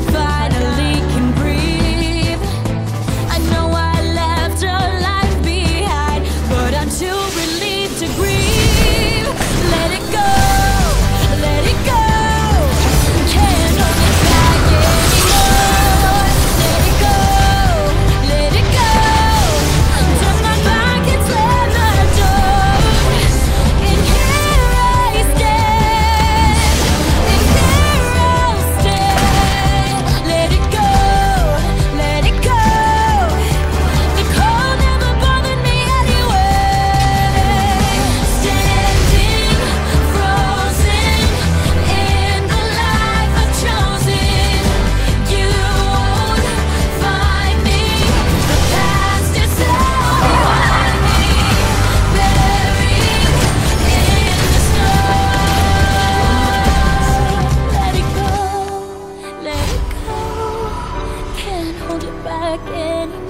I back anymore.